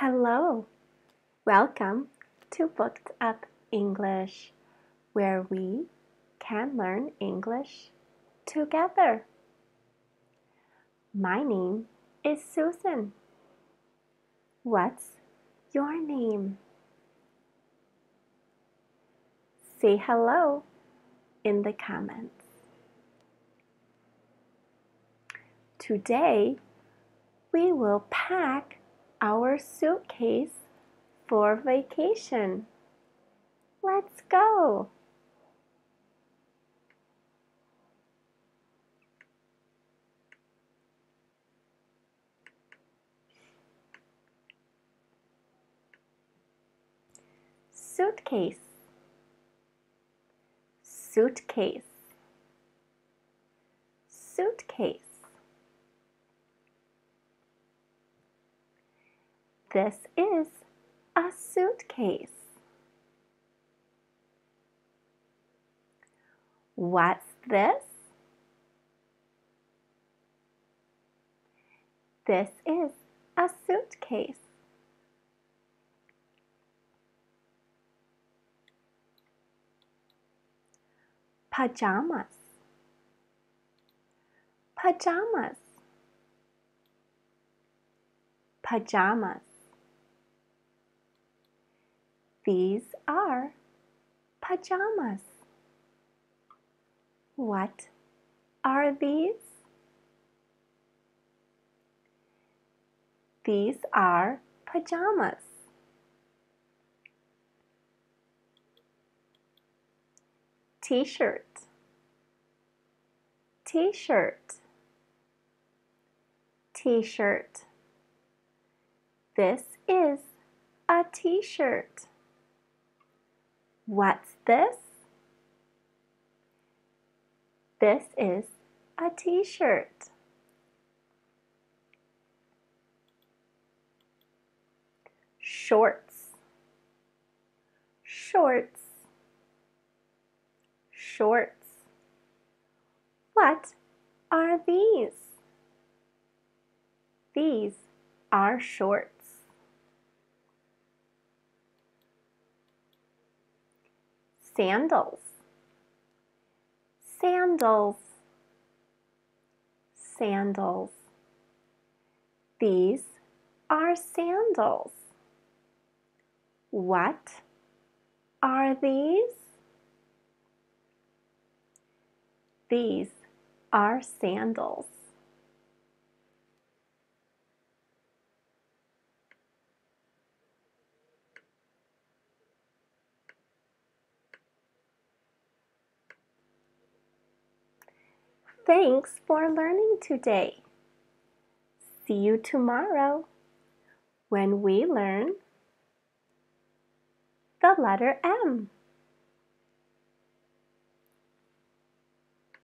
Hello! Welcome to Booked Up English, where we can learn English together. My name is Susan. What's your name? Say hello in the comments. Today, we will pack our suitcase for vacation. Let's go! Suitcase Suitcase Suitcase This is a suitcase. What's this? This is a suitcase. Pajamas. Pajamas. Pajamas. These are pajamas. What are these? These are pajamas. T-shirt T-shirt T-shirt This is a t-shirt. What's this? This is a t-shirt. Shorts. Shorts. Shorts. What are these? These are shorts. Sandals. Sandals. Sandals. These are sandals. What are these? These are sandals Thanks for learning today. See you tomorrow when we learn the letter M.